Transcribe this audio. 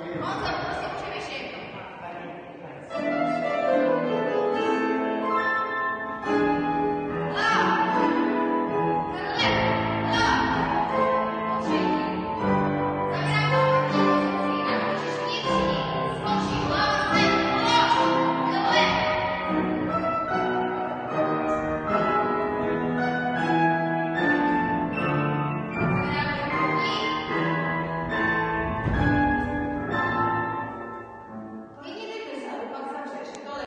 好起